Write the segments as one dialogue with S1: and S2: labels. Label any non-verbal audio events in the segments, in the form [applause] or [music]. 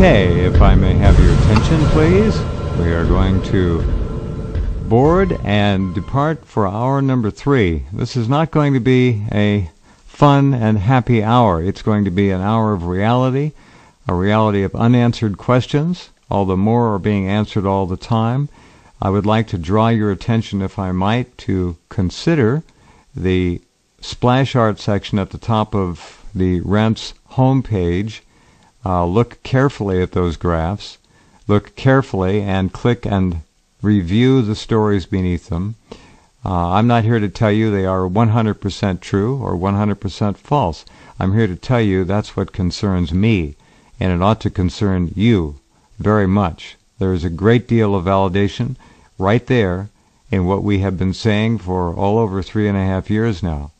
S1: Okay, if I may have your attention, please. We are going to board and depart for hour number three. This is not going to be a fun and happy hour. It's going to be an hour of reality, a reality of unanswered questions, although more are being answered all the time. I would like to draw your attention, if I might, to consider the splash art section at the top of the Rense homepage. Uh, look carefully at those graphs. Look carefully and click and review the stories beneath them. Uh, I'm not here to tell you they are 100% true or 100% false. I'm here to tell you that's what concerns me, and it ought to concern you very much. There is a great deal of validation right there in what we have been saying for all over three and a half years now.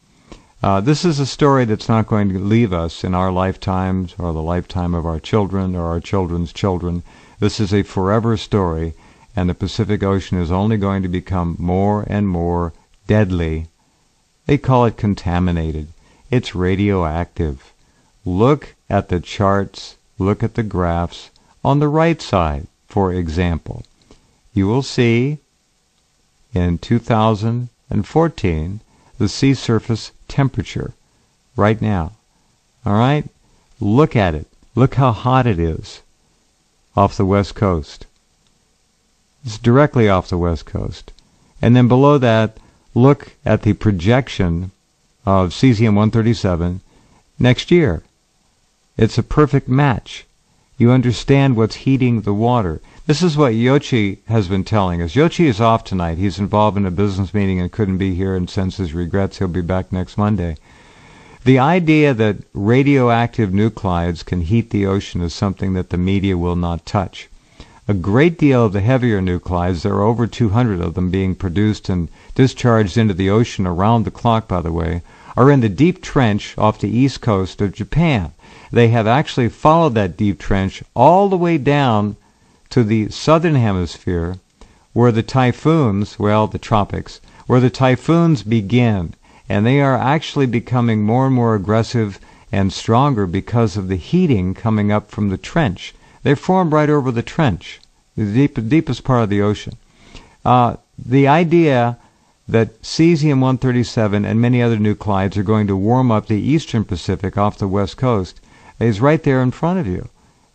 S1: Uh, this is a story that's not going to leave us in our lifetimes or the lifetime of our children or our children's children. This is a forever story, and the Pacific Ocean is only going to become more and more deadly. They call it contaminated. It's radioactive. Look at the charts, look at the graphs on the right side, for example. You will see in 2014 the sea surface temperature right now. All right? Look at it. Look how hot it is off the west coast. It's directly off the west coast. And then below that, look at the projection of cesium 137 next year. It's a perfect match. You understand what's heating the water. This is what Yoichi has been telling us. Yoichi is off tonight. He's involved in a business meeting and couldn't be here and sends his regrets. He'll be back next Monday. The idea that radioactive nuclides can heat the ocean is something that the media will not touch. A great deal of the heavier nuclides, there are over 200 of them being produced and discharged into the ocean around the clock, by the way, are in the deep trench off the east coast of Japan. They have actually followed that deep trench all the way down to the southern hemisphere where the typhoons, well, the tropics, where the typhoons begin. And they are actually becoming more and more aggressive and stronger because of the heating coming up from the trench. They formed right over the trench, the deep, deepest part of the ocean. Uh, the idea that cesium 137 and many other nuclides are going to warm up the eastern Pacific off the west coast is right there in front of you.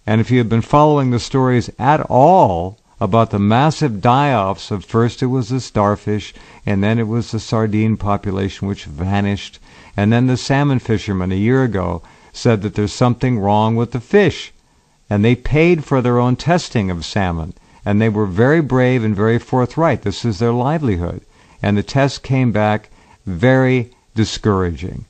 S1: And if you have been following the stories at all about the massive die-offs of first it was the starfish, and then it was the sardine population which vanished, and then the salmon fishermen a year ago said that there's something wrong with the fish. And they paid for their own testing of salmon, and they were very brave and very forthright. This is their livelihood. And the test came back very discouraging.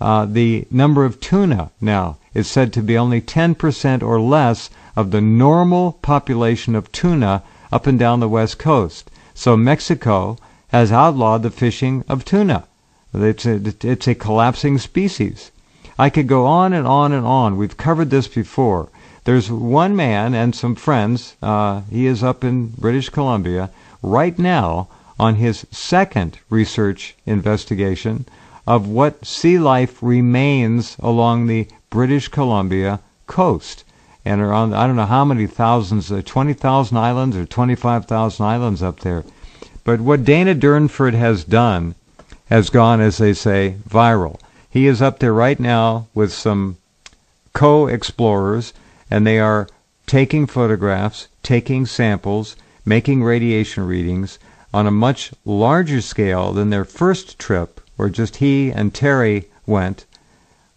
S1: Uh, the number of tuna now is said to be only 10% or less of the normal population of tuna up and down the west coast. So Mexico has outlawed the fishing of tuna. It's a, it's a collapsing species. I could go on and on and on. We've covered this before. There's one man and some friends. Uh, he is up in British Columbia right now on his second research investigation of what sea life remains along the British Columbia coast. And around, I don't know how many thousands, uh, 20,000 islands or 25,000 islands up there. But what Dana Durnford has done has gone, as they say, viral. He is up there right now with some co explorers, and they are taking photographs, taking samples, making radiation readings on a much larger scale than their first trip, where just he and Terry went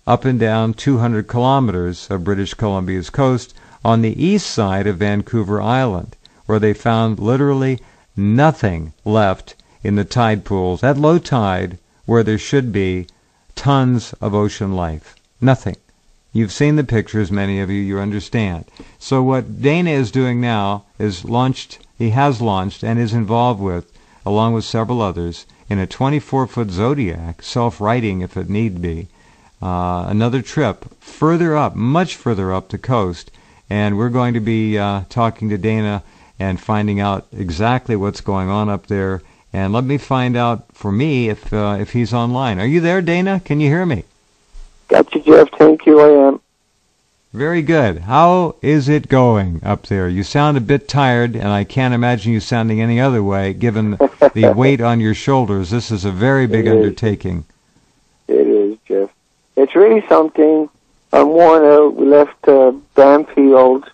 S1: up and down 200 kilometers of British Columbia's coast on the east side of Vancouver Island, where they found literally nothing left in the tide pools at low tide where there should be tons of ocean life. Nothing. You've seen the pictures, many of you, you understand. So what Dana is doing now is launched, he has launched and is involved with, along with several others, in a 24-foot Zodiac, self-righting if it need be, uh, another trip further up, much further up the coast, and we're going to be uh, talking to Dana and finding out exactly what's going on up there. And let me find out for me if uh, if he's online. Are you there, Dana? Can you hear me?
S2: Got you, Jeff. Thank you. I am.
S1: Very good. How is it going up there? You sound a bit tired, and I can't imagine you sounding any other way, given the [laughs] weight on your shoulders. This is a very big
S2: It is.
S1: undertaking.
S2: It is, Jeff. It's really something. I'm worn out. We left uh, Bamfield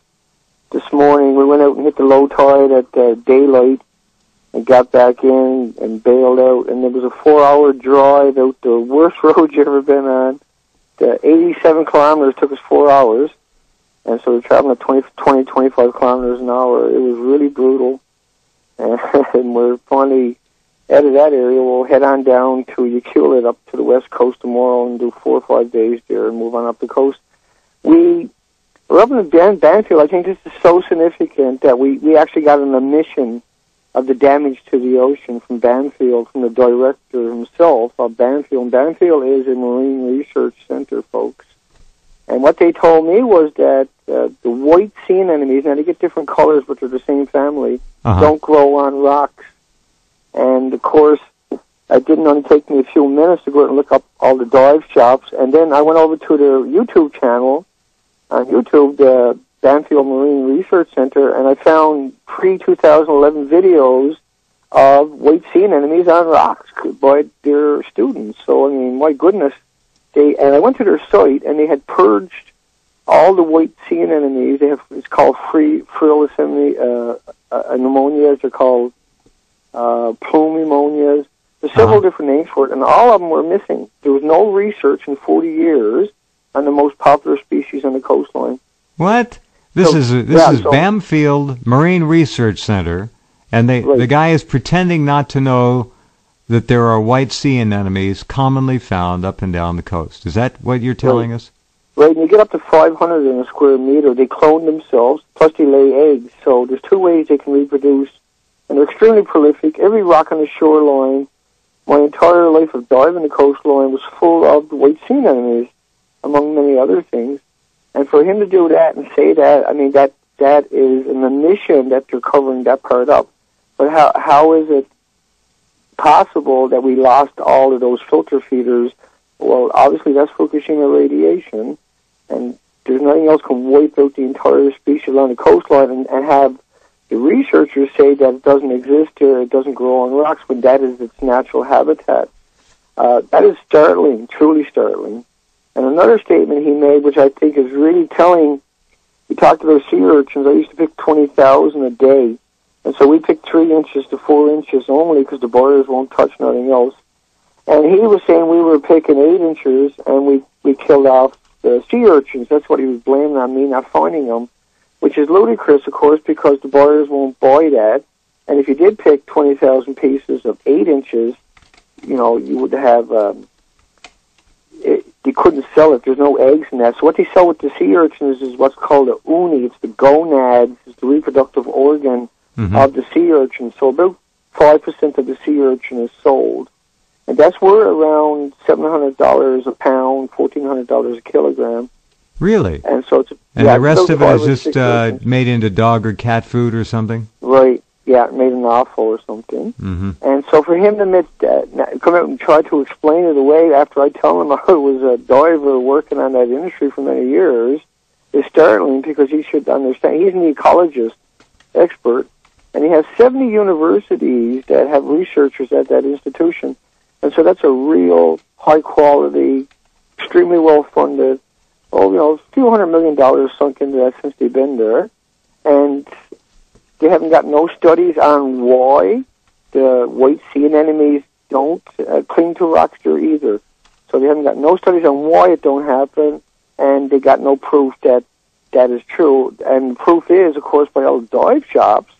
S2: this morning. We went out and hit the low tide at uh, daylight and got back in and bailed out. And it was a four-hour drive out the worst [laughs] road you've ever been on. The 87 kilometers took us four hours. And so we're traveling at 20, 20 25 kilometers an hour. It was really brutal. And, [laughs] and we're finally out of that area, we'll head on down to Ucluelet up to the west coast tomorrow and do four or five days there and move on up the coast. We we're up in the Ban- Bamfield. I think this is so significant that we, we actually got an emission of the damage to the ocean from Bamfield, from the director himself of Bamfield. And Bamfield is a marine research center, folks. And what they told me was that uh, the white sea anemones, now they get different colors, but they're the same family,
S1: Uh-huh.
S2: don't grow on rocks. And of course, it didn't only take me a few minutes to go out and look up all the dive shops. And then I went over to their YouTube channel on YouTube, the Bamfield Marine Research Center, and I found pre 2011 videos of white sea anemones on rocks by their students. So I mean, my goodness, they and I went to their site and they had purged all the white sea anemones. They have it's called free frillis uh, uh, pneumonias. They're called uh, plume pneumonias. There's several
S1: Uh-huh.
S2: different names for it, and all of them were missing. There was no research in 40 years on the most popular species on the coastline.
S1: What? This
S2: So-
S1: is this
S2: yeah,
S1: is
S2: so-
S1: Bamfield Marine Research Center, and they
S2: Right.
S1: the guy is pretending not to know that there are white sea anemones commonly found up and down the coast. Is that what you're telling us?
S2: Right, and you get up to 500 in a square meter. They clone themselves, plus they lay eggs. So there's two ways they can reproduce, and they're extremely prolific. Every rock on the shoreline, my entire life of diving the coastline was full of white sea anemones, among many other things. And for him to do that and say that, I mean, that that is an admission that they're covering that part up. But how how is it possible that we lost all of those filter feeders? Well, obviously that's Fukushima radiation, and there's nothing else can wipe out the entire species along the coastline and, and have the researchers say that it doesn't exist here, it doesn't grow on rocks, when that is its natural habitat. Uh, that is startling, truly startling. And another statement he made, which I think is really telling, he talked about sea urchins. I used to pick 20,000 a day. And so we pick three inches to four inches only because the boilers won't touch nothing else. And he was saying we were picking eight inches and we, we killed off the sea urchins. That's what he was blaming on me not finding them, which is ludicrous, of course, because the boilers won't buy that. And if you did pick 20,000 pieces of eight inches, you know, you would have, um, it, you couldn't sell it. There's no eggs in that. So what they sell with the sea urchins is what's called a uni. It's the gonads, it's the reproductive organ
S1: Mhm.
S2: of the sea urchin. So about 5% of the sea urchin is sold. And that's worth around $700 a pound, $1,400 a kilogram.
S1: Really?
S2: And so it's
S1: And
S2: yeah,
S1: the rest of it is just uh, made into dog or cat food or something?
S2: right. Yeah, made an offal or something.
S1: Mm-hmm.
S2: And so for him to admit that, come out and try to explain it away after I tell him [laughs] I was a diver working on that industry for many years is startling because he should understand. He's an ecologist expert, and he has 70 universities that have researchers at that institution. And so that's a real high quality, extremely well funded, oh, you know, a few hundred million dollars sunk into that since they've been there. And they haven't got no studies on why the white sea anemones don't uh, cling to rocks there either. So they haven't got no studies on why it don't happen, and they got no proof that that is true. And proof is, of course, by all the dive shops.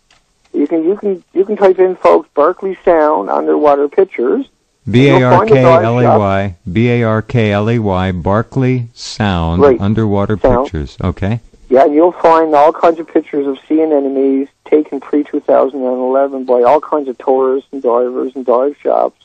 S2: You can you can you can type in folks Barkley Sound underwater pictures.
S1: B A R K L A Y B A R K L A Y Barkley Sound
S2: Right.
S1: underwater
S2: Sound.
S1: pictures. Okay.
S2: Yeah, and you'll find all kinds of pictures of sea anemones taken pre 2011 by all kinds of tourists and divers and dive shops.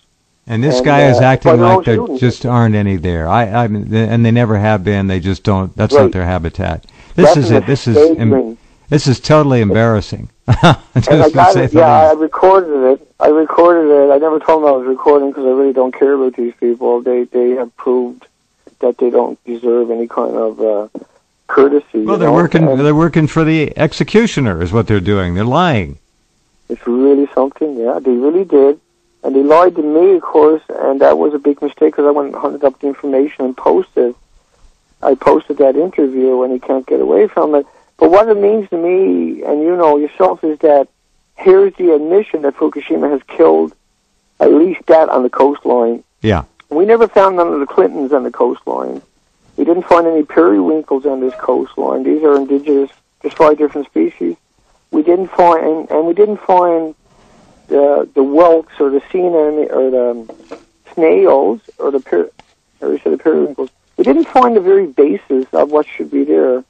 S1: And this
S2: And,
S1: guy is
S2: uh,
S1: acting like there
S2: students.
S1: just aren't any there. I, I and they never have been. They just don't. That's
S2: Right.
S1: not their habitat. This is it. This is em- this is totally embarrassing. [laughs] just
S2: I it. Yeah, I recorded it. I recorded it. I never told them I was recording because I really don't care about these people. They they have proved that they don't deserve any kind of uh, courtesy.
S1: Well, they're
S2: know?
S1: working. They're working for the executioner, is what they're doing. They're lying.
S2: It's really something. Yeah, they really did, and they lied to me, of course, and that was a big mistake because I went and hunted up the information and posted. I posted that interview, and he can't get away from it. But what it means to me, and you know yourself, is that here's the admission that Fukushima has killed at least that on the coastline.
S1: Yeah.
S2: We never found none of the chitons on the coastline. We didn't find any periwinkles on this coastline. These are indigenous, just five different species. We didn't find, and, and we didn't find the the whelks or the sea anemone or the um, snails or the per, or said the periwinkles. We didn't find the very basis of what should be there.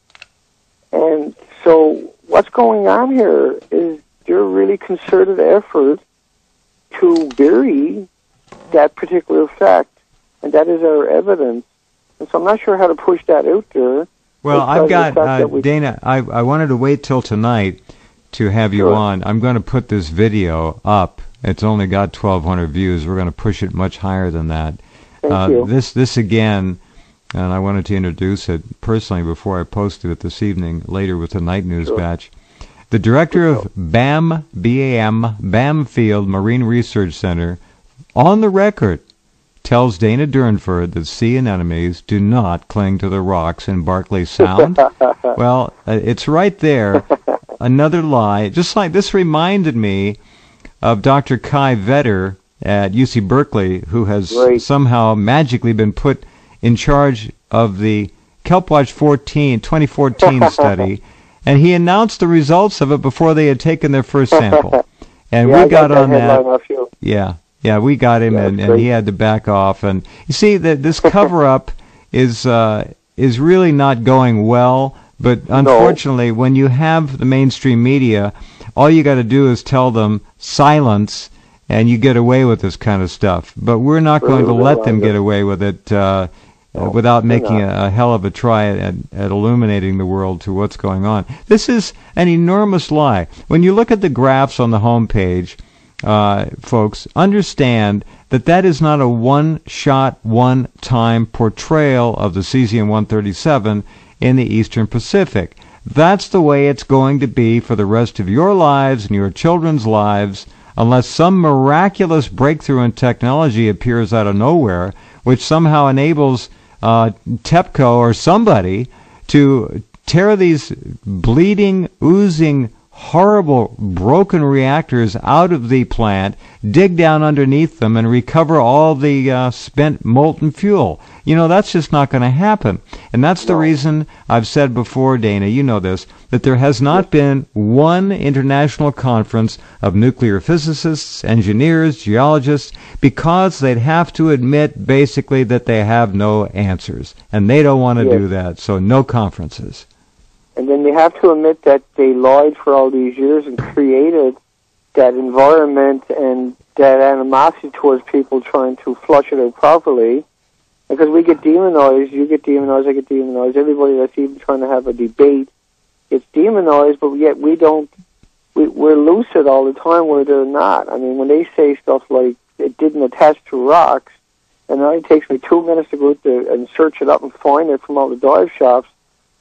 S2: And so, what's going on here is there a really concerted effort to bury that particular fact, and that is our evidence. And so I'm not sure how to push that out there.
S1: Well, I've got uh,
S2: we-
S1: Dana. I I wanted to wait till tonight to have you
S2: Sure.
S1: on. I'm going to put this video up. It's only got 1,200 views. We're going to push it much higher than that.
S2: Thank
S1: uh,
S2: you.
S1: This this again, and I wanted to introduce it personally before I posted it this evening. Later with the night news
S2: Sure.
S1: batch. The director of BAM BAM Bamfield Marine Research Center, on the record, tells Dana Durnford that sea anemones do not cling to the rocks in Barkley Sound. [laughs] well, uh, it's right there. Another lie. Just like this reminded me of Dr. Kai Vetter at UC Berkeley, who has
S2: Right.
S1: somehow magically been put in charge of the Kelpwatch 14 2014 [laughs] study, and he announced the results of it before they had taken their first sample. [laughs] And
S2: yeah,
S1: we
S2: I
S1: got, on that.
S2: headline off you.
S1: Yeah, yeah, we got him, and, and he had to back off. And you see that this cover up is uh, is really not going well. But unfortunately, when you have the mainstream media, all you got to do is tell them silence, and you get away with this kind of stuff. But we're not going to let them get away with it. Uh,
S2: No,
S1: without making a, a hell of a try at, at illuminating the world to what's going on. This is an enormous lie. When you look at the graphs on the home page, uh, folks, understand that that is not a one-shot, one-time portrayal of the cesium-137 in the Eastern Pacific. That's the way it's going to be for the rest of your lives and your children's lives unless some miraculous breakthrough in technology appears out of nowhere, which somehow enables uh, TEPCO or somebody to tear these bleeding, oozing, horrible, broken reactors out of the plant, dig down underneath them, and recover all the uh, spent molten fuel. You know, that's just not going to happen. And that's the reason I've said before, Dana, you know this, that there has not been one international conference of nuclear physicists, engineers, geologists, because they'd have to admit basically that they have no answers. And they don't want to
S2: Yes.
S1: do that, so no conferences.
S2: And then they have to admit that they lied for all these years and created that environment and that animosity towards people trying to flush it out properly. Because we get demonized, you get demonized, I get demonized. Everybody that's even trying to have a debate gets demonized, but yet we don't. We, we're lucid all the time where they're not. I mean, when they say stuff like it didn't attach to rocks, and it only takes me two minutes to go there and search it up and find it from all the dive shops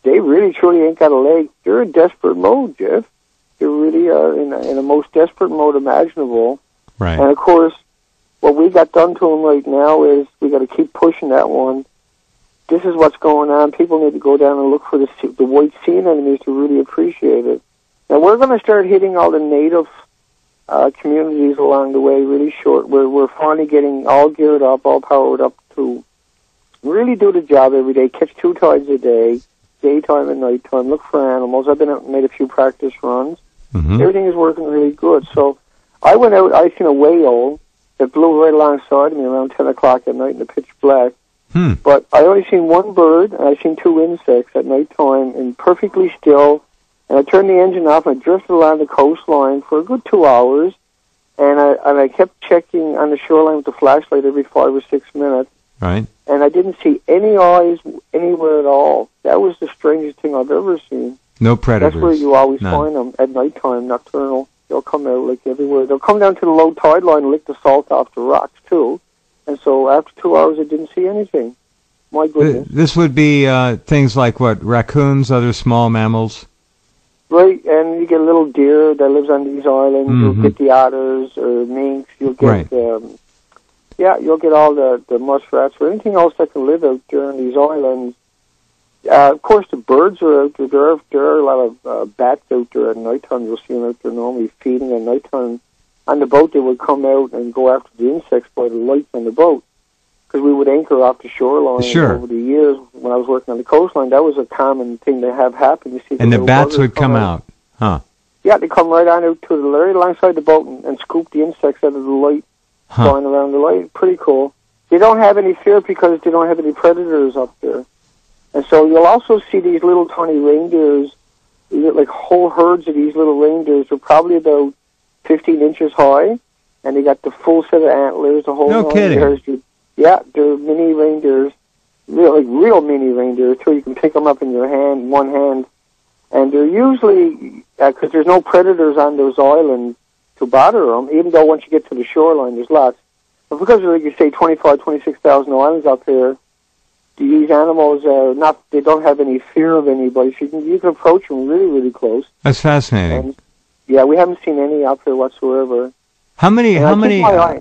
S2: they really truly ain't got a leg. They're in desperate mode, Jeff. They really are in a, in the most desperate mode imaginable.
S1: Right.
S2: And of course, what we got done to them right now is we got to keep pushing that one. This is what's going on. People need to go down and look for the the white sea anemones to really appreciate it. Now we're going to start hitting all the native uh, communities along the way really short. We're we're finally getting all geared up, all powered up to really do the job every day. Catch two tides a day daytime and nighttime. Look for animals. I've been out and made a few practice runs.
S1: hmm
S2: Everything is working really good. So I went out. I seen a whale that blew right alongside me around ten o'clock at night in the pitch black.
S1: Hmm.
S2: But I only seen one bird and I seen two insects at nighttime and perfectly still. And I turned the engine off and I drifted along the coastline for a good two hours. And I and I kept checking on the shoreline with the flashlight every five or six minutes
S1: Right.
S2: And I didn't see any eyes anywhere at all. That was the strangest thing I've ever seen.
S1: No predators.
S2: That's where you always
S1: None.
S2: find them at nighttime, nocturnal. They'll come out like everywhere. They'll come down to the low tide line and lick the salt off the rocks too. And so after two hours, I didn't see anything. My goodness.
S1: This would be uh, things like what raccoons, other small mammals.
S2: Right, and you get a little deer that lives on these islands.
S1: Mhm.
S2: You'll get the otters or minks. You'll get,
S1: Right.
S2: um, yeah, you'll get all the the muskrats or anything else that can live out there on these islands. Uh, of course, the birds are out there. There are, there are a lot of uh, bats out there at nighttime. You'll see them out there normally feeding at nighttime. On the boat, they would come out and go after the insects by the lights on the boat. Because we would anchor off the shoreline
S1: Sure.
S2: over the years when I was working on the coastline. That was a common thing to have happen. You see
S1: And the bats would come out. Huh.
S2: yeah, they come right on out to the right alongside the boat and, and scoop the insects out of the light,
S1: Huh.
S2: flying around the light. Pretty cool. They don't have any fear because they don't have any predators up there. And so you'll also see these little tiny reindeers, li- like whole herds of these little reindeers. They're probably about 15 inches high, and they got the full set of antlers, the whole
S1: No kidding.
S2: yards. Yeah, they're mini reindeers, real like real mini reindeers. So you can pick them up in your hand, one hand, and they're usually uh, because there's no predators on those islands to bother them. Even though once you get to the shoreline, there's lots. But because like you say, 25, 26,000 islands out there, these animals are not. They don't have any fear of anybody. So you can you can approach them really, really close.
S1: That's fascinating.
S2: And yeah, we haven't seen any out there whatsoever.
S1: How many?
S2: And
S1: How many? uh,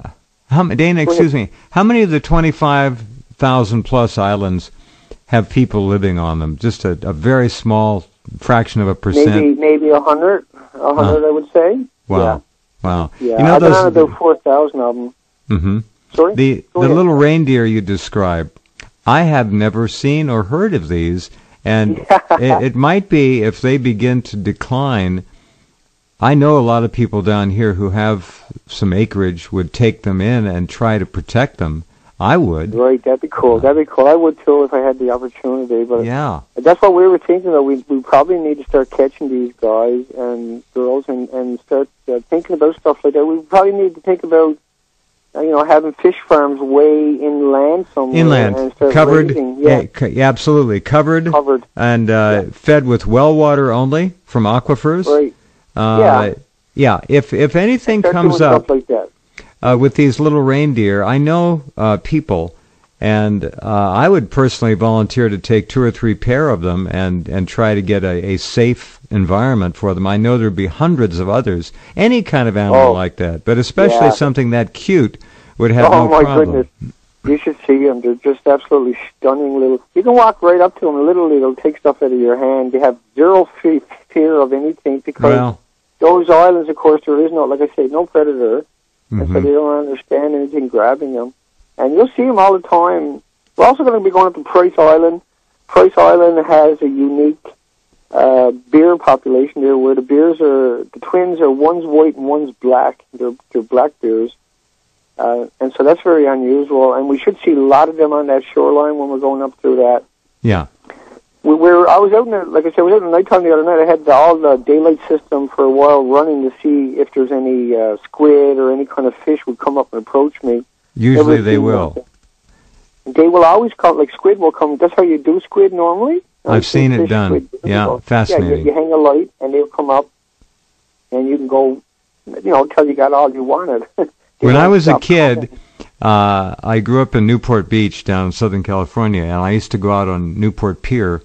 S1: how Dana? Excuse me. How many of the twenty-five thousand plus islands have people living on them? Just a, a very small fraction of a percent.
S2: Maybe maybe a hundred, a hundred, I would say.
S1: Wow. Wow.
S2: Yeah.
S1: You know
S2: I've been on about four thousand of them.
S1: hmm
S2: Sorry.
S1: The
S2: Go
S1: the
S2: ahead.
S1: little reindeer you describe, I have never seen or heard of these, and [laughs] it, it might be if they begin to decline. I know a lot of people down here who have some acreage would take them in and try to protect them. I would.
S2: Right, that'd be cool. That'd be cool. I would too if I had the opportunity. But
S1: Yeah.
S2: that's what we were thinking. Though we we probably need to start catching these guys and girls and and start uh, thinking about stuff like that. We probably need to think about uh, you know having fish farms way inland somewhere
S1: Inland, covered.
S2: raising,
S1: yeah,
S2: yeah,
S1: yeah, absolutely covered
S2: covered.
S1: and uh, fed with well water only from aquifers.
S2: Right.
S1: Uh,
S2: Yeah.
S1: yeah. If if anything comes up,
S2: like that.
S1: Uh, with these little reindeer. I know uh, people, and uh, I would personally volunteer to take two or three pair of them and, and try to get a, a safe environment for them. I know there'd be hundreds of others, any kind of animal
S2: Oh.
S1: like that, but especially
S2: Yeah.
S1: something that cute would have
S2: oh
S1: no
S2: my
S1: problem.
S2: goodness. You should see them. They're just absolutely stunning little. You can walk right up to them. Literally, they'll take stuff out of your hand. They have zero fe- fear of anything because
S1: Well,
S2: those islands, of course, there is no, like I say, no predator, and so
S1: mhm.
S2: they don't understand anything grabbing them. And you'll see them all the time. We're also going to be going up to Price Island. Price Island has a unique uh, beer population there, where the beers are the twins are one's white and one's black. They're they're black beers. Uh, and so that's very unusual, and we should see a lot of them on that shoreline when we're going up through that
S1: yeah,
S2: we were I was out in the, like I said, we was out in the nighttime the other night. I had the, all the daylight system for a while running to see if there's any uh, squid or any kind of fish would come up and approach me.
S1: usually they will.
S2: They will always come, like squid will come. That's how you do squid normally.
S1: I've seen it done.
S2: squid.
S1: Yeah,
S2: Yeah, you,
S1: fascinating.
S2: you hang a light and they'll come up, and you can go, you know, until you got all you wanted. [laughs]
S1: When I was a kid,
S2: coming.
S1: uh, I grew up in Newport Beach down in Southern California, and I used to go out on Newport Pier,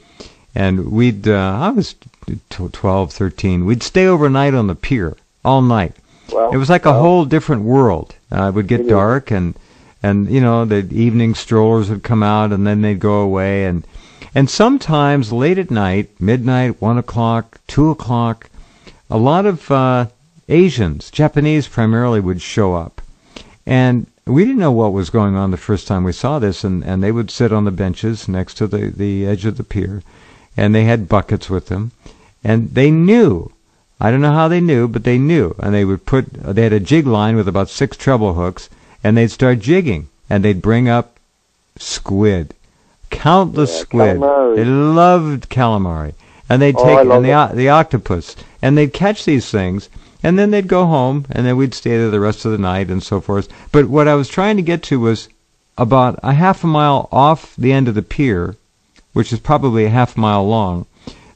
S1: and we'd, uh, I was tw 12, 13, we'd stay overnight on the pier all night.
S2: well,
S1: It was like a
S2: well,
S1: whole different world. Uh, it would get dark, and, and, you know, the evening strollers would come out, and then they'd go away, and, and sometimes late at night, midnight, one o'clock, two o'clock, a lot of uh, Asians, Japanese primarily, would show up. And we didn't know what was going on the first time we saw this, and, and they would sit on the benches next to the, the edge of the pier, and they had buckets with them, and they knew. I don't know how they knew, but they knew, and they would put. They had a jig line with about six treble hooks, and they'd start jigging, and they'd bring up squid, countless
S2: Yeah,
S1: squid.
S2: calamari.
S1: They loved calamari, and they'd
S2: Oh,
S1: take and the o- the octopus, and they'd catch these things, and then they'd go home, and then we'd stay there the rest of the night, and so forth. But what I was trying to get to was about a half a mile off the end of the pier, which is probably a half mile long.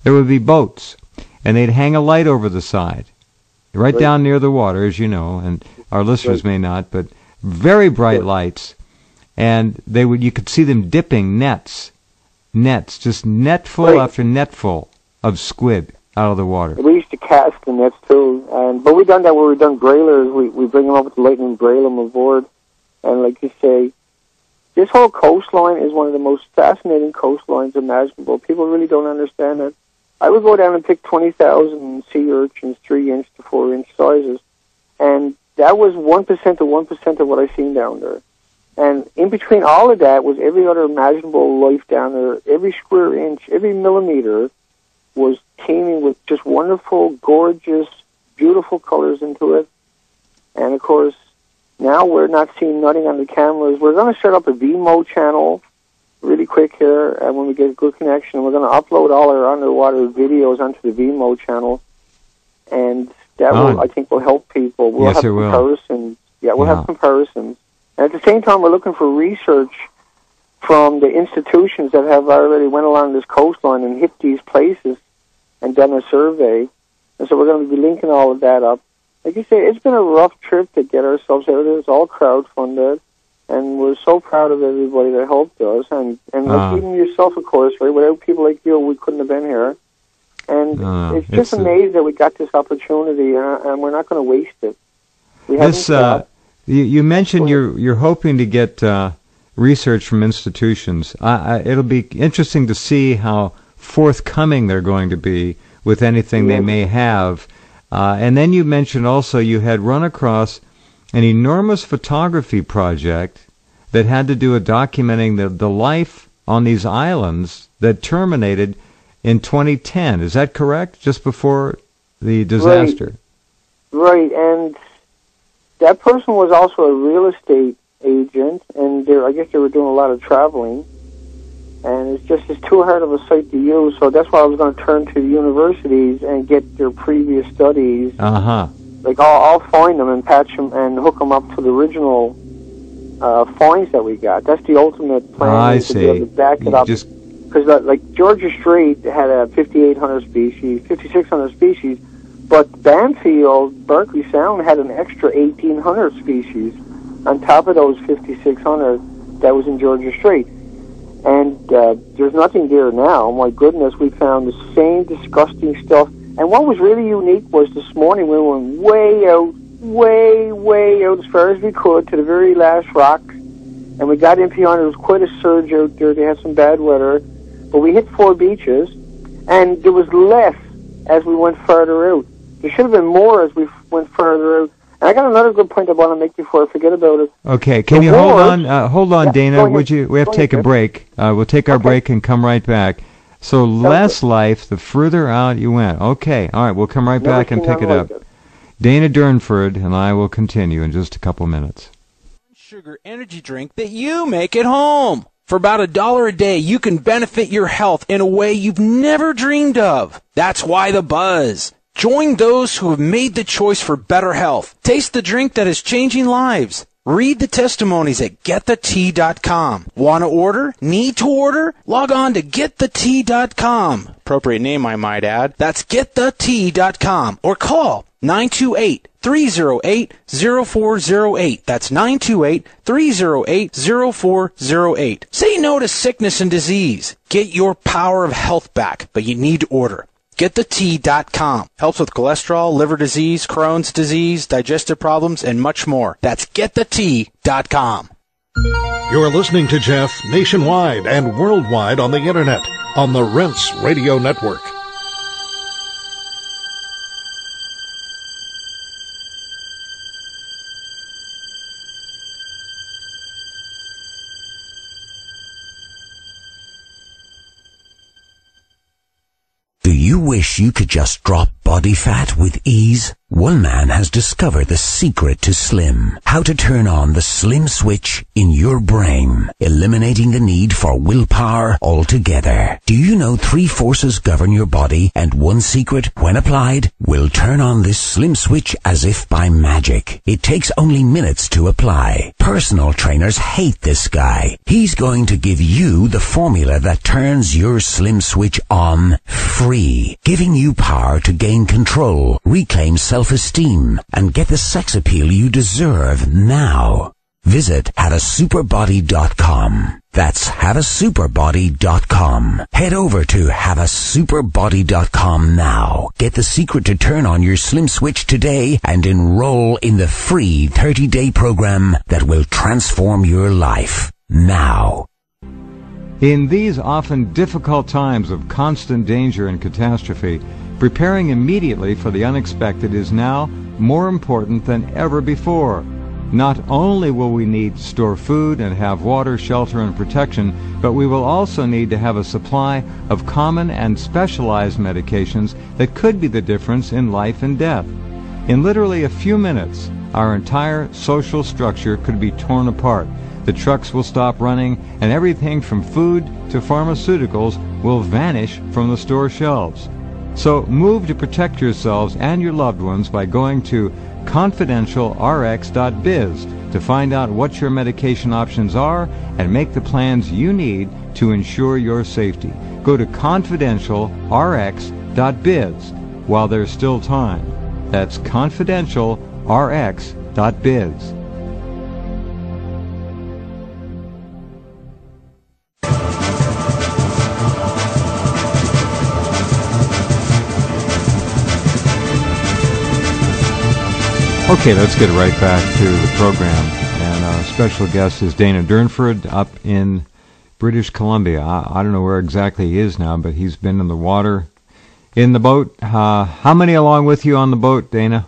S1: There would be boats, and they'd hang a light over the side, right,
S2: Right.
S1: down near the water, as you know, and our listeners
S2: Right.
S1: may not, but very bright
S2: Right.
S1: lights. and they would you could see them dipping nets, nets, just net full
S2: Right.
S1: after net full of squid out of the water.
S2: We used to cast the nets too, and but we done that where we done brailers. We we bring them up with the lightning, brail them aboard, and like you say, this whole coastline is one of the most fascinating coastlines imaginable. People really don't understand it. I would go down and pick twenty thousand sea urchins, three inch to four inch sizes, and that was one percent to one percent of what I seen down there. And in between all of that was every other imaginable life down there. Every square inch, every millimeter was teeming with just wonderful, gorgeous, beautiful colors into it. And of course, now we're not seeing nothing on the cameras. We're going to set up a Vimeo channel really quick here, and when we get a good connection, we're going to upload all our underwater videos onto the Vimeo channel, and that will,
S1: Oh.
S2: I think, will help people. We'll
S1: Yes,
S2: have
S1: it will.
S2: comparisons. Yeah, we'll
S1: Yeah.
S2: have comparisons. And at the same time, we're looking for research from the institutions that have already went along this coastline and hit these places and done a survey. And so we're going to be linking all of that up. Like you say, it's been a rough trip to get ourselves out. It's all crowdfunded, and we're so proud of everybody that helped us, and and like
S1: Ah.
S2: even yourself, of course. Right, without people like you, we couldn't have been here. And
S1: No,
S2: it's just
S1: it's a-
S2: amazing that we got this opportunity, uh, and we're not going to waste it. We
S1: This uh, you, you mentioned you're you're hoping to get uh, research from institutions. I, I, it'll be interesting to see how forthcoming they're going to be with anything they may have. Uh, and then you mentioned also you had run across an enormous photography project that had to do with documenting the, the life on these islands that terminated in 2010. Is that correct? Just before the disaster?
S2: Right, and that person was also a real estate agent, and I guess they were doing a lot of traveling. And it's just it's too hard of a site to use, so that's why I was going to turn to the universities and get their previous studies.
S1: Uh huh.
S2: Like I'll, I'll find them and patch them and hook them up to the original uh, finds that we got. That's the ultimate plan
S1: I
S2: is to be
S1: see.
S2: able to back it
S1: You
S2: up
S1: just
S2: because uh, like Georgia Strait had a 5,800 species, 5,600 species, but Bamfield, Barkley Sound had an extra 1,800 species on top of those 5,600 that was in Georgia Strait. And uh, there's nothing there now. My goodness, we found the same disgusting stuff. And what was really unique was this morning we went way out, way, way out as far as we could to the very last rock. And we got in beyond. There was quite a surge out there. They had some bad weather. But we hit four beaches, and there was less as we went further out. There should have been more as we went further out. And I got another good point I want to make before I forget about it.
S1: Okay, can
S2: The
S1: you hold on? Uh, hold on,
S2: Yeah,
S1: Dana. Would you? We have to take a break. Uh, we'll take our
S2: Okay.
S1: break and come right back. So less life, the further out you went. Okay, all right. We'll come right
S2: Never
S1: back and pick it up.
S2: like
S1: Dana Durnford and I will continue in just a couple minutes.
S3: sugar energy drink that you make at home. For about a dollar a day, you can benefit your health in a way you've never dreamed of. That's why the buzz. Join those who have made the choice for better health. Taste the drink that is changing lives. Read the testimonies at getthetea.com. Want to order? Need to order? Log on to getthetea.com. Appropriate name, I might add. That's getthetea.com or call 928 308 0408. That's 928 308 0408. Say no to sickness and disease. Get your power of health back, but you need to order. GetTheTea.com. Helps with cholesterol, liver disease, Crohn's disease, digestive problems, and much more. That's GetTheTea.com.
S4: You're listening to Jeff nationwide and worldwide on the internet on the Rense Radio Network.
S5: You could just drop body fat with ease? One man has discovered the secret to slim. How to turn on the slim switch in your brain, eliminating the need for willpower altogether. Do you know three forces govern your body and one secret, when applied, will turn on this slim switch as if by magic? It takes only minutes to apply. Personal trainers hate this guy. He's going to give you the formula that turns your slim switch on free, giving you power to gain control, reclaim self-esteem, and get the sex appeal you deserve now. Visit haveasuperbody.com. That's haveasuperbody.com. Head over to haveasuperbody.com now. Get the secret to turn on your slim switch today and enroll in the free 30-day program that will transform your life. Now.
S1: In these often difficult times of constant danger and catastrophe, preparing immediately for the unexpected is now more important than ever before. Not only will we need to store food and have water, shelter, and protection, but we will also need to have a supply of common and specialized medications that could be the difference in life and death. In literally a few minutes, our entire social structure could be torn apart. The trucks will stop running, and everything from food to pharmaceuticals will vanish from the store shelves. So move to protect yourselves and your loved ones by going to confidentialrx.biz to find out what your medication options are and make the plans you need to ensure your safety. Go to confidentialrx.biz while there's still time. That's confidentialrx.biz. Okay, let's get right back to the program. And our special guest is Dana Durnford up in British Columbia. I, I don't know where exactly he is now, but he's been in the water, in the boat. Uh, how many along with you on the boat, Dana?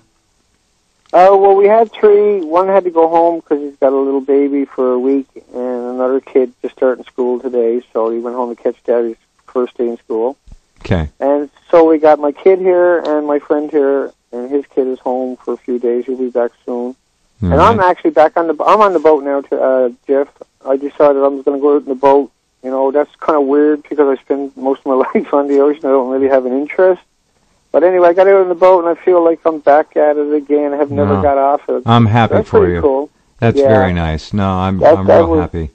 S2: Uh, well, we had three. One had to go home because he's got a little baby for a week, and another kid just starting school today, so he went home to catch daddy's first day in school.
S1: Okay.
S2: And so we got my kid here and my friend here, and his kid is home for a few days. He'll be back soon.
S1: All
S2: and I'm actually back on the. I'm on the boat now, to, uh, Jeff. I decided I'm going to go out in the boat. You know, that's kind of weird because I spend most of my [laughs] life on the ocean. I don't really have an interest. But anyway, I got out in the boat and I feel like I'm back at it again. I have never
S1: No.
S2: got off it.
S1: I'm happy
S2: That's
S1: for you.
S2: cool
S1: That's
S2: Yeah.
S1: very nice. No, I'm
S2: That-
S1: I'm
S2: that
S1: real
S2: was-
S1: happy.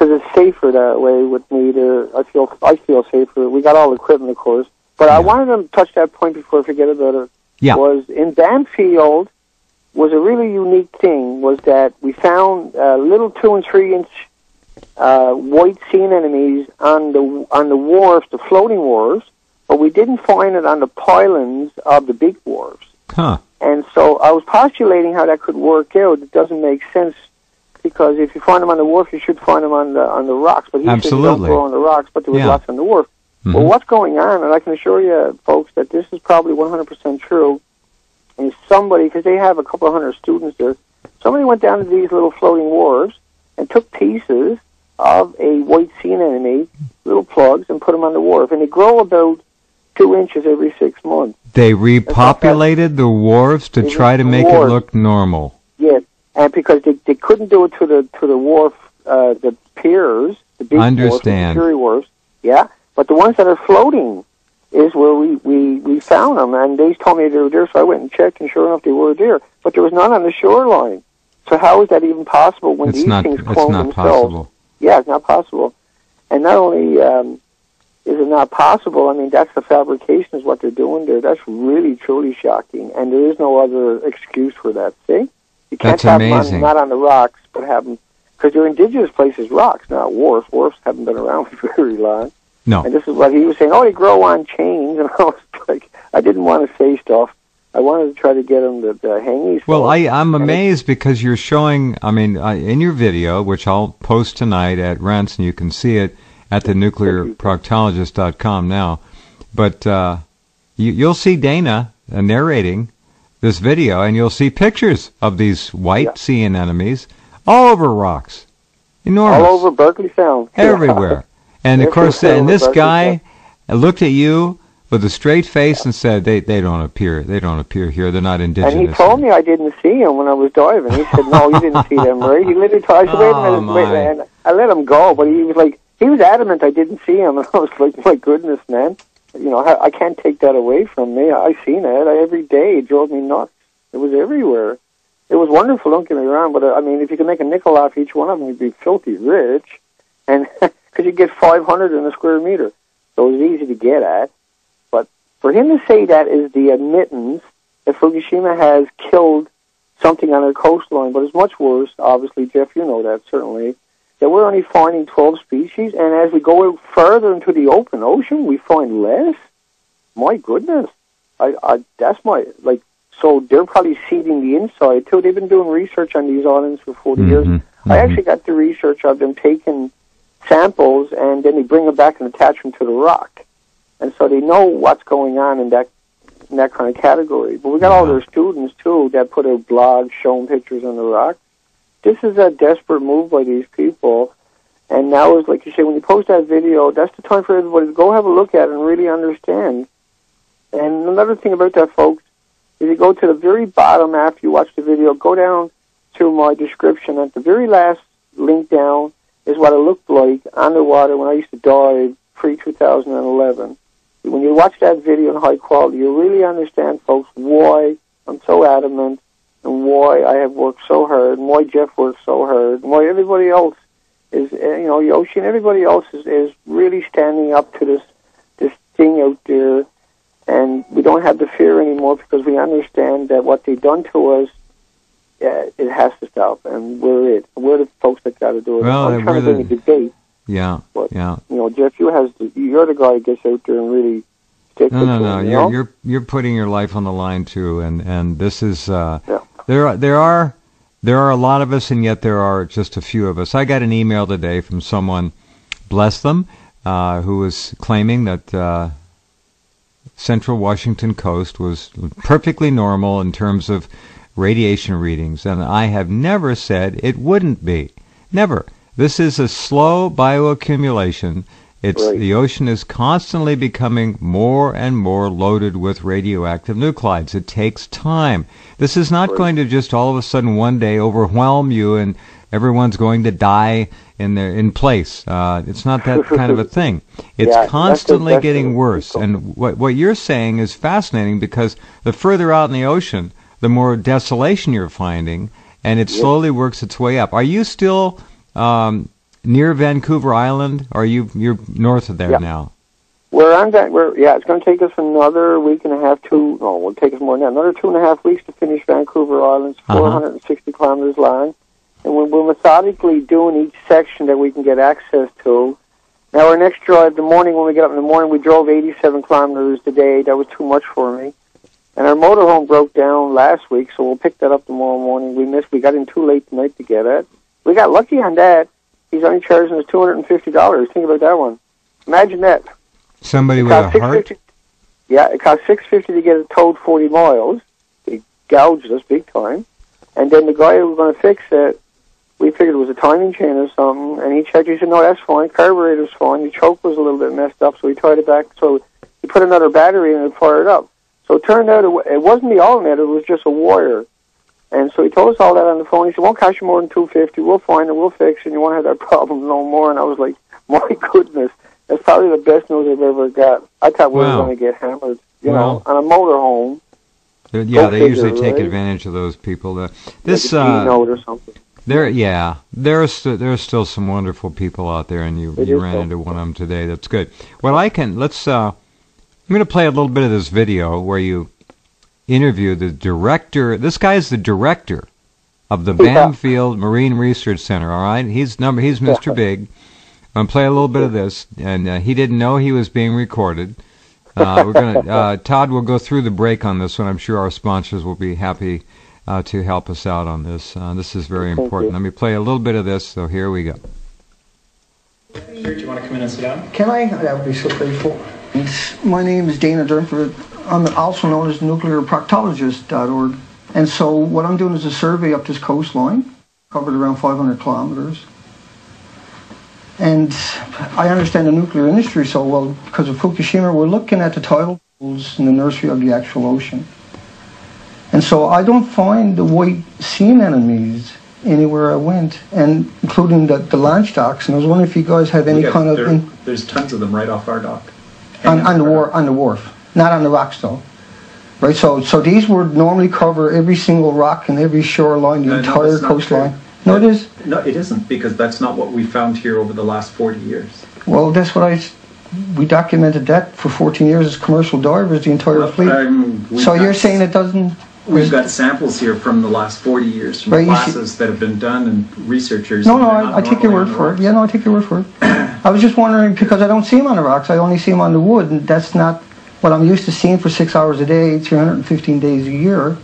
S2: Because it's safer that way with me. To I feel I feel safer. We got all the equipment, of course. But I wanted to touch that point before I forget about it.
S1: Yeah.
S2: Was in Bamfield was a really unique thing was that we found uh, little two and three inch uh, white sea anemones on the on the wharves, the floating wharves, but we didn't find it on the pylons of the big wharves.
S1: Huh.
S2: And so I was postulating how that could work out. It doesn't make sense because if you find them on the wharf, you should find them on the on the rocks. But he said you don't
S1: Absolutely.
S2: go on the rocks, but there was
S1: Yeah.
S2: lots on the wharf.
S1: Mhm.
S2: Well, what's going on? And I can assure you, folks, that this is probably 100% true. Is somebody because they have a couple of hundred students there. Somebody went down to these little floating wharves and took pieces of a white sea anemone, little plugs, and put them on the wharf, and they grow about two inches every six months.
S1: They repopulated the wharves to try to make it look normal.
S2: Yes, and because they, they couldn't do it to the to the wharf, uh, the piers, the big
S1: Understand.
S2: wharfs, the wharfs. Yeah, but the ones that are floating is where we we we found them, and they told me they were there. So I went and checked, and sure enough, they were there. But there was none on the shoreline. So how is that even possible when
S1: It's
S2: these
S1: not
S2: things
S1: it's
S2: clone
S1: not
S2: themselves?
S1: possible.
S2: Yeah, it's not possible. And not only um, is it not possible, I mean, that's the fabrication is what they're doing there. That's really, truly shocking. And there is no other excuse for that, see? You can't
S1: That's
S2: have
S1: amazing.
S2: them on, not on the rocks, but have them, because your indigenous place is rocks, not wharfs. Wharfs haven't been around for [laughs] very long.
S1: No.
S2: And this is what he was saying, oh, they grow on chains. [laughs] And I was like, I didn't want to say stuff. I wanted to try to get him to, to hang these
S1: Well. I, I'm amazed because you're showing, I mean, uh, in your video, which I'll post tonight at Rense, and you can see it at the nuclearproctologist.com now, but uh, you, you'll see Dana uh, narrating this video, and you'll see pictures of these white
S2: Yeah.
S1: sea anemones all over rocks. Enormous.
S2: all over Barkley Sound. [laughs]
S1: everywhere. [laughs] And of course, and this guy looked at you with a straight face and said, "They they don't appear. They don't appear here. They're not indigenous."
S2: And he told me I didn't see him when I was diving. He said, "No, you didn't see them, right?" He literally told. Said, "Wait a
S1: Oh,
S2: minute, wait."
S1: my.
S2: And I let him go, but he was like, he was adamant I didn't see him, and [laughs] I was like, "My goodness, man! You know, I, can't take that away from me. I seen it every day. It drove me nuts. It was everywhere. It was wonderful. Don't get me wrong, but uh, I mean, if you could make a nickel off each one of them, you'd be filthy rich, and [laughs] because you get five hundred in a square meter, so it was easy to get at. But for him to say that is the admittance that Fukushima has killed something on our coastline. But it's much worse, obviously, Jeff, you know that certainly, that we're only finding 12 species, and as we go further into the open ocean, we find less. My goodness. I, I that's my, like, so they're probably seeding the inside too. They've been doing research on these islands for 40
S1: Mhm,
S2: years.
S1: mhm.
S2: I actually got the research of them taking samples and then they bring them back and attach them to the rock. And so they know what's going on in that in that kind of category. But we got all their students too that put out blogs showing pictures on the rock. This is a desperate move by these people. And now is like you say, when you post that video, that's the time for everybody to go have a look at it and really understand. And another thing about that, folks, if you go to the very bottom after you watch the video, go down to my description. At the very last link down is what it looked like underwater when I used to dive pre 2011. When you watch that video in high quality, you really understand, folks, why I'm so adamant and why I have worked so hard and why Jeff worked so hard and why everybody else is, uh, you know, Yoichi and everybody else is, is really standing up to this this thing out there. And we don't have the fear anymore because we understand that what they've done to us uh, it has to stop, and we're it. We're the folks that got to do it.
S1: Well,
S2: I'm trying to bring
S1: the-
S2: a debate.
S1: Yeah,
S2: What?
S1: yeah.
S2: You know, Jeff, you has the, you're the guy that gets out there and really
S1: No, no, no.
S2: you
S1: You're you're you're putting your life on the line too, and and this is uh,
S2: Yeah.
S1: there are there are there are a lot of us, and yet there are just a few of us. I got an email today from someone, bless them, uh, who was claiming that uh, Central Washington Coast was perfectly normal in terms of radiation readings, and I have never said it wouldn't be. Never. This is a slow bioaccumulation. It's
S2: Right.
S1: the ocean is constantly becoming more and more loaded with radioactive nuclides. It takes time. This is not
S2: Right.
S1: going to just all of a sudden one day overwhelm you and everyone's going to die in their in place. Uh, it's not that kind of a [laughs] thing. It's
S2: Yeah, that's
S1: constantly
S2: that's the-
S1: getting worse. And what what you're saying is fascinating because the further out in the ocean, the more desolation you're finding, and it slowly works its way up. Are you still um, near Vancouver Island? Or are you you're north of there
S2: Yeah.
S1: now?
S2: We're on that. We're yeah. It's going to take us another week and a half. Two. No, it will take us more than that. Another two and a half weeks to finish Vancouver Island's
S1: Uh-huh.
S2: 460 kilometers long, and we're, we're methodically doing each section that we can get access to. Now, our next drive, the morning when we get up in the morning, we drove 87 kilometers today. That was too much for me. And our motorhome broke down last week, so we'll pick that up tomorrow morning. We missed. We got in too late tonight to get it. We got lucky on that. He's only charging us $250. Think about that one. Imagine that.
S1: Somebody
S2: It
S1: with a heart.
S2: Yeah, it cost six fifty to get it towed forty miles. They gouged us big time, and then the guy who was going to fix it, we figured it was a timing chain or something, and he checked. He said, "No, that's fine. Carburetor's fine. The choke was a little bit messed up, so he tied it back. So he put another battery in and fired it up. So it turned out it, it wasn't the alternator; it was just a wire. And so he told us all that on the phone. He said, "Won't cost you more than two fifty. We'll find it. We'll fix it. And you won't have that [laughs] problem no more." And I was like, "My [laughs] goodness." That's probably the best news I've ever got. I thought we
S1: Wow.
S2: were going to get hammered, you
S1: Well,
S2: know, on a motorhome.
S1: Uh, Yeah,
S2: Go
S1: they
S2: figure,
S1: usually take
S2: right?
S1: advantage of those people. Uh, this
S2: like
S1: uh,
S2: G-note or something.
S1: There, yeah, there are st- there are still some wonderful people out there, and you
S2: It
S1: you ran
S2: so.
S1: into one of them today. That's good. Well, I can let's. Uh, I'm going to play a little bit of this video where you interview the director. This guy is the director of the
S2: Yeah.
S1: Bamfield Marine Research Center. All right, he's number. He's Mr.
S2: Yeah.
S1: Big. I'm going to play a little bit of this, and uh, he didn't know he was being recorded. Uh, we're gonna. [laughs] Uh, Todd will go through the break on this one. I'm sure our sponsors will be happy uh, to help us out on this. Uh, this is very
S2: Thank
S1: important.
S2: you.
S1: Let me play a little bit of this. So here we go.
S6: Sir, do you want to come in and sit down?
S7: Can I? That would be so grateful. My name is Dana Durnford. I'm also known as nuclearproctologist.org. And so what I'm doing is a survey up this coastline, covered around 500 kilometers. And I understand the nuclear industry so well because of Fukushima. We're looking at the tidal pools in the nursery of the actual ocean. And so I don't find the white sea anemones anywhere I went, and including the, the land stocks. And I was wondering if you guys have any
S6: got-
S7: kind of...
S6: there-
S7: in-
S6: There's tons of them right off our dock.
S7: on, on the wharf, on the wharf, not on the rocks though. Right, so so these would normally cover every single rock and every shoreline, the
S6: No, no,
S7: entire
S6: not
S7: coastline. No, it is.
S6: No, it isn't, because that's not what we found here over the last 40 years.
S7: Well, that's what I. We documented that for 14 years as commercial divers, the entire fleet.
S6: Um,
S7: so you're saying it doesn't?
S6: We've got samples here from the last 40 years from
S7: Right,
S6: classes that have been done and researchers.
S7: No, no, I, I take your word for it. Yeah, no, I take your word for it. [clears throat] I was just wondering because I don't see them on the rocks. I only see them on the wood, and that's not what I'm used to seeing for six hours a day, 315 days a year.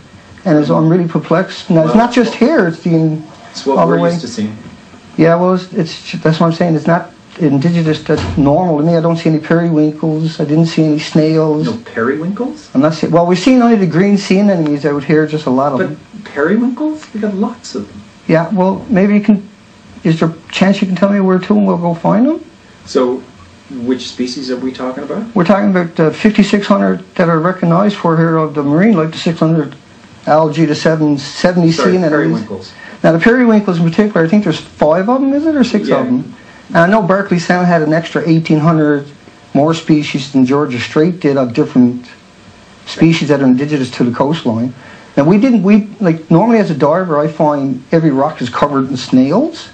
S7: And I'm really perplexed. Now, it's not just here. It's the
S6: It's what
S7: all
S6: we're
S7: way.
S6: used to seeing.
S7: Yeah, well, it's, it's that's what I'm saying. It's not indigenous. That's normal to me. I don't see any periwinkles. I didn't see any snails.
S6: No periwinkles?
S7: I'm not seeing. Well, we're seeing only the green sea anemones out here. Just a lot of
S6: But
S7: them.
S6: periwinkles? We got lots of them.
S7: Yeah. Well, maybe you can. Is there a chance you can tell me where to, and we'll go find them?
S6: So, which species are we talking about?
S7: We're talking about uh, 5,600 that are recognized for here of the marine life, the 600 algae, the 770
S6: Sorry,
S7: sea anemones.
S6: periwinkles.
S7: Now the periwinkles in particular, I think there's five of them, is it, or six
S6: Yeah.
S7: of them? And I know Barkley Sound had an extra 1,800 more species than Georgia Strait did of different species that are indigenous to the coastline. Now we didn't, we, like, normally as a diver, I find every rock is covered in snails,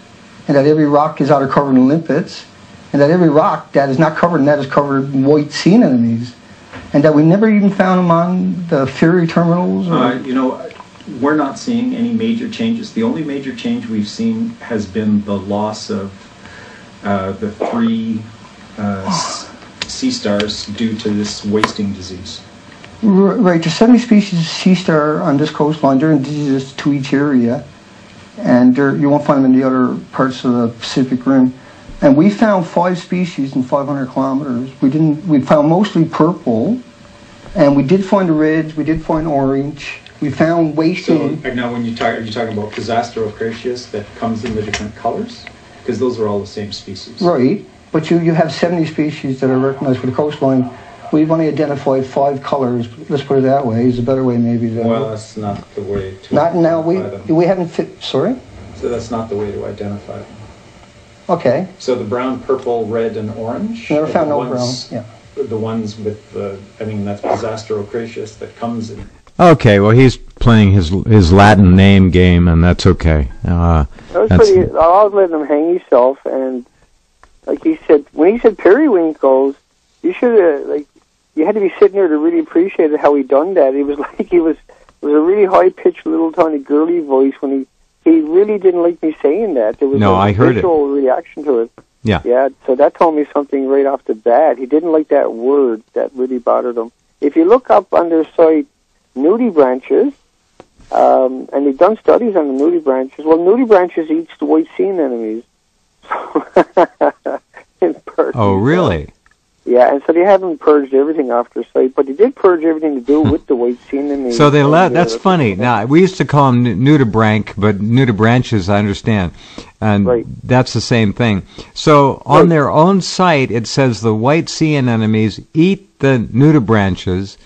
S7: and that every rock is either covered in limpets, and that every rock that is not covered in that is covered in white sea anemones. And that we never even found them on the ferry terminals or...
S6: Uh, you know, we're not seeing any major changes. The only major change we've seen has been the loss of uh, the three uh, sea stars due to this wasting disease.
S7: Right, there's 70 species of sea star on this coastline. They're indigenous to each area, and you won't find them in the other parts of the Pacific Rim. And we found five species in 500 kilometers. We didn't. We found mostly purple, and we did find the reds. We did find orange. We found
S6: So
S7: wasting.
S6: uh, now, when you talk, are you talking about Pisaster ochraceus that comes in the different colors? Because those are all the same species.
S7: Right, but you, you have 70 species that are recognized for the coastline. We've only identified five colors. Let's put it that way. Is a better way maybe to.
S6: Well, that's not the way to
S7: not now. We
S6: them.
S7: we haven't fit. Sorry.
S6: So that's not the way to identify them.
S7: Okay.
S6: So the brown, purple, red, and orange.
S7: Never found
S6: the
S7: no brown.
S6: ones-
S7: Yeah.
S6: The ones with the, I mean, that's Pisaster ochraceus that comes in.
S1: Okay, well he's playing his his Latin name game, and that's okay. Uh,
S2: That was
S1: That's-
S2: pretty. I was letting him hang himself, and like he said, when he said periwinkles, you should have like you had to be sitting there to really appreciate how he done that. He was [laughs] like he was it was a really high pitched little tiny girly voice when he he really didn't like me saying that. There was
S1: No,
S2: a
S1: I heard it.
S2: reaction to it.
S1: Yeah.
S2: Yeah. So that told me something right off the bat. He didn't like that word. That really bothered him. If you look up under their site, nudibranches, um, and they've done studies on the nudie branches. Well, nudibranches eats the white sea anemones. [laughs] In
S1: oh, really?
S2: Yeah, and so they haven't purged everything off their site, but they did purge everything to do with the white sea anemones.
S1: So they
S2: And,
S1: let.
S2: uh,
S1: That's funny. Now we used to call them nudibranch, but nudibranches, I understand, and
S2: Right.
S1: that's the same thing. So on
S2: Right.
S1: their own site, it says the white sea anemones eat the nudibranches,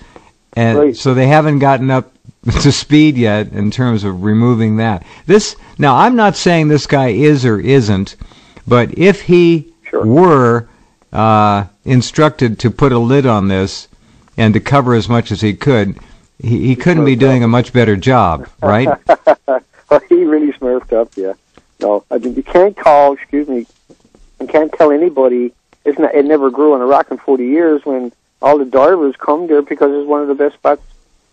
S1: and
S2: Right.
S1: so they haven't gotten up [laughs] to speed yet in terms of removing that. This now, I'm not saying this guy is or isn't, but if he
S2: Sure.
S1: were uh, instructed to put a lid on this and to cover as much as he could, he, he couldn't be doing a much better job, right? [laughs]
S2: Well, he really smurfed up, yeah. No, I mean, you can't call, excuse me, you can't tell anybody it's not, it never grew on a rock in 40 years when all the divers come there because it's one of the best spots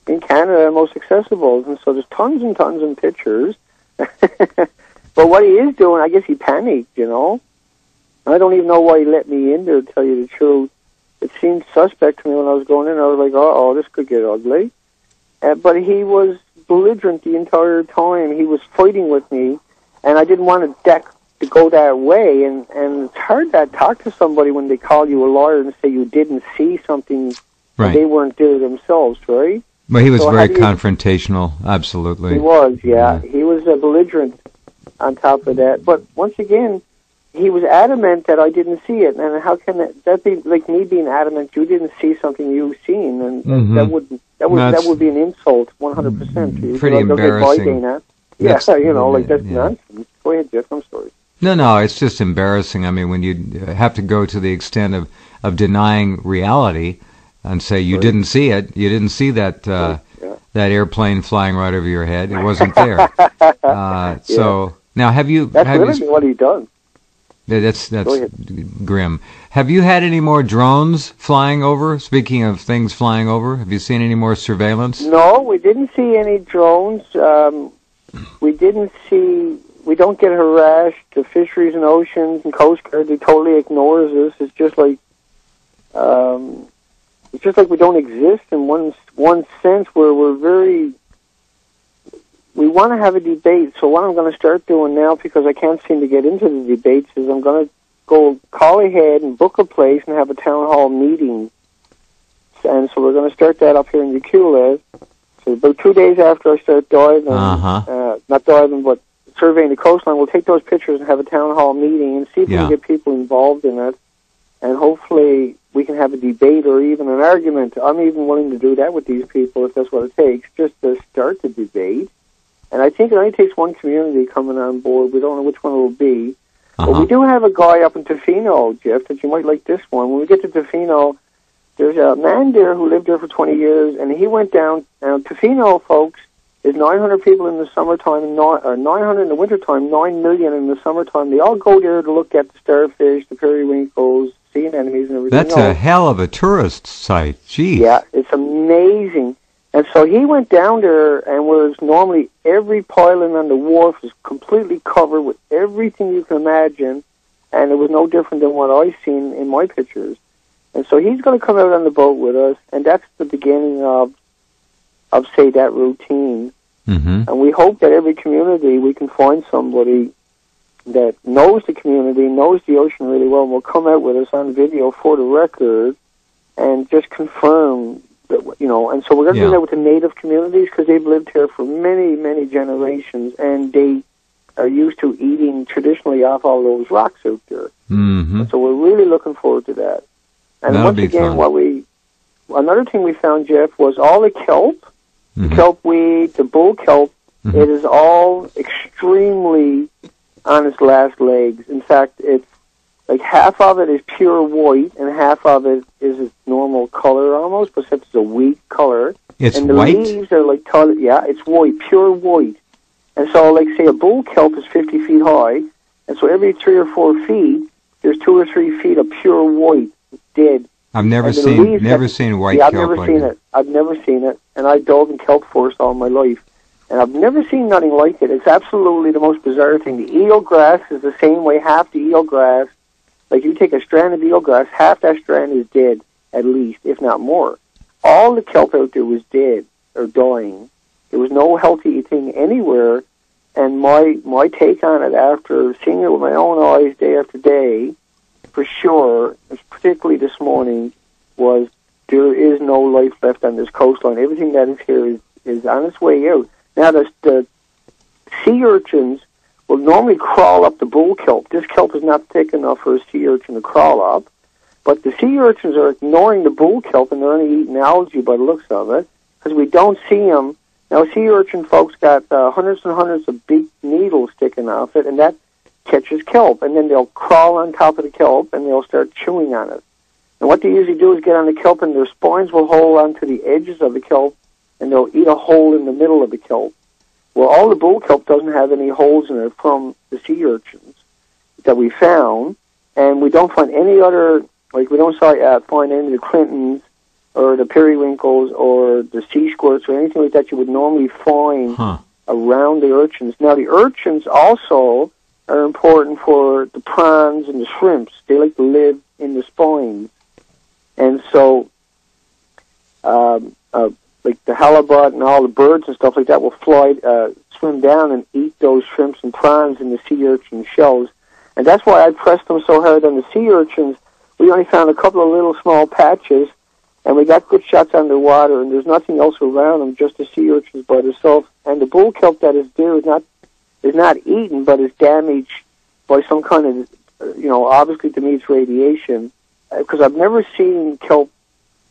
S2: in Canada and most accessible. And so there's tons and tons of pictures. [laughs] but what he is doing, I guess he panicked, you know. I don't even know why he let me in there, to tell you the truth. It seemed suspect to me when I was going in. I was like, oh, this could get ugly. Uh, but he was belligerent the entire time. He was fighting with me, and I didn't want to deck to go that way. And and it's hard to talk to somebody when they call you a liar and say you didn't see something
S1: Right.
S2: they weren't there themselves, right?
S1: Well, he was
S2: So
S1: very
S2: do you-
S1: confrontational. Absolutely.
S2: He was, yeah. He was a belligerent on top of that. But once again, he was adamant that I didn't see it. And how can that, that be like me being adamant you didn't see something you've seen? And
S1: Mhm.
S2: that would that would
S1: That's-
S2: that would be an insult, one hundred percent. to you. [laughs]
S1: Pretty
S2: Like, okay, bye,
S1: embarrassing.
S2: Yeah,
S1: That's-
S2: you know, like that's
S1: yeah.
S2: nonsense. Go ahead, Jeff. I'm sorry.
S1: No, no, it's just embarrassing. I mean, when you have to go to the extent of, of denying reality and say you didn't see it, you didn't see that uh,
S2: Yeah.
S1: that airplane flying right over your head. It wasn't [laughs] there. uh, so now, have you
S2: That's
S1: have
S2: literally
S1: you
S2: what he done.
S1: Th- That's that's grim. Have you had any more drones flying over? Speaking of things flying over, have you seen any more surveillance?
S2: No, we didn't see any drones. Um, we didn't see. We don't get harassed. The fisheries and oceans and Coast Guard they totally ignores us. It's just like, um, it's just like we don't exist in one one sense. Where we're very. We want to have a debate. So what I'm going to start doing now, because I can't seem to get into the debates, is I'm going to go call ahead and book a place and have a town hall meeting. And so we're going to start that up here in Ucluelet. So about two days after I start diving,
S1: Uh-huh.
S2: uh, not diving, but surveying the coastline, we'll take those pictures and have a town hall meeting and see if we can get people involved in it. And hopefully we can have a debate or even an argument. I'm even willing to do that with these people if that's what it takes, just to start the debate. And I think it only takes one community coming on board. We don't know which one it will be. But
S1: Uh-huh.
S2: we do have a guy up in Tofino, Jeff, that you might like this one. When we get to Tofino, there's a man there who lived there for 20 years, and he went down. Now, Tofino, folks, is 900 people in the summertime, or 900 in the wintertime, 9 million in the summertime. They all go there to look at the starfish, the periwinkles, sea anemones, and everything
S1: That's
S2: else.
S1: a hell of a tourist site. Gee.
S2: Yeah, it's amazing. And so he went down there, and whereas normally every piling on the wharf is completely covered with everything you can imagine, and it was no different than what I've seen in my pictures. And so he's going to come out on the boat with us, and that's the beginning of, of say, that routine.
S1: Mm-hmm.
S2: And we hope that every community we can find somebody that knows the community, knows the ocean really well, and will come out with us on video for the record and just confirm you know. And so we're going to
S1: Yeah.
S2: do that with the native communities because they've lived here for many, many generations and they are used to eating traditionally off all those rocks out there.
S1: Mm-hmm.
S2: So we're really looking forward to that. And
S1: That'll
S2: once again,
S1: fun.
S2: what we another thing we found, Jeff, was all the kelp,
S1: Mhm.
S2: the kelp weed, the bull kelp.
S1: Mhm.
S2: It is all extremely on its last legs. In fact, it's like half of it is pure white, and half of it is its normal color almost, but except it's a wheat color.
S1: It's
S2: and the
S1: white.
S2: leaves are like. Yeah, it's white, pure white. And so, like, say a bull kelp is 50 feet high, and so every three or four feet, there's two or three feet of pure white, dead.
S1: I've never seen never
S2: have-
S1: seen white
S2: yeah, I've
S1: kelp
S2: never
S1: like
S2: seen
S1: that.
S2: it. I've never seen it, and I've dove in kelp forest all my life, and I've never seen nothing like it. It's absolutely the most bizarre thing. The eel grass is the same way. Half the eel grass, like you take a strand of eel grass, half that strand is dead, at least, if not more. All the kelp out there was dead or dying. There was no healthy thing anywhere. And my my take on it after seeing it with my own eyes day after day, for sure, particularly this morning, was there is no life left on this coastline. Everything that is here is, is on its way out. Now, the, the sea urchins will normally crawl up the bull kelp. This kelp is not thick enough for a sea urchin to crawl up. But the sea urchins are ignoring the bull kelp and they're only eating algae by the looks of it because we don't see them. Now, sea urchin folks got uh, hundreds and hundreds of big needles sticking off it, and that catches kelp. And then they'll crawl on top of the kelp and they'll start chewing on it. And what they usually do is get on the kelp and their spines will hold onto the edges of the kelp and they'll eat a hole in the middle of the kelp. Well, all the bull kelp doesn't have any holes in it from the sea urchins that we found, and we don't find any other, like we don't uh, find any of the chitons or the periwinkles or the sea squirts or anything like that you would normally find
S1: Huh.
S2: around the urchins. Now, the urchins also are important for the prawns and the shrimps. They like to live in the spines. And so, um, uh, like the halibut and all the birds and stuff like that will fly, uh, swim down and eat those shrimps and prawns in the sea urchin shells. And that's why I pressed them so hard on the sea urchins. We only found a couple of little small patches, and we got good shots underwater, and there's nothing else around them, just the sea urchins by themselves. And the bull kelp that is there is not is not eaten, but is damaged by some kind of, uh, you know, obviously to me it's radiation. Because I've never seen kelp,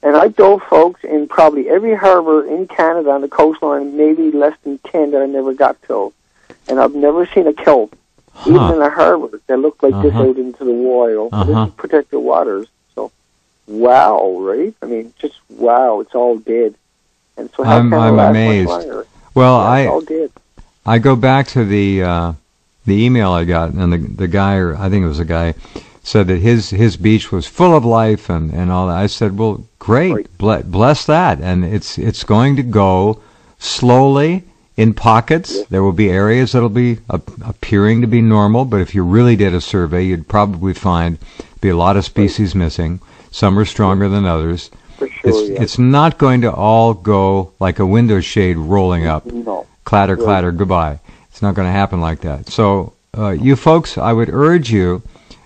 S2: and I dove, folks, in probably every harbor in Canada on the coastline, maybe less than 10 that I never got to. And I've never seen a kelp, even in a harbor, that looked like this
S1: Uh-huh.
S2: out into the wild. This
S1: Uh-huh.
S2: is protected waters. So, wow, right? I mean, just wow, it's all dead. And so how
S1: I'm-
S2: can
S1: I'm amazed. Well,
S2: Yeah,
S1: I
S2: all dead.
S1: I go back to the uh, the email I got, and the the guy, or I think it was a guy, said that his his beach was full of life and and all that. I said, well, great,
S2: Right.
S1: bless that, and it's it's going to go slowly in pockets. There will be areas that'll be appearing to be normal, but if you really did a survey, you'd probably find be a lot of species missing. Some are stronger than others.
S2: Sure,
S1: It's
S2: yeah.
S1: it's not going to all go like a window shade rolling up
S2: no.
S1: clatter,
S2: Right.
S1: clatter, goodbye. It's not going to happen like that. So, uh, you folks, I would urge you